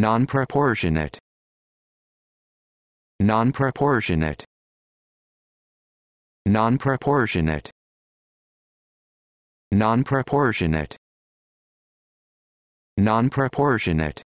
non-proportionate. Non-proportionate. Non-proportionate. Non-proportionate. Non-proportionate.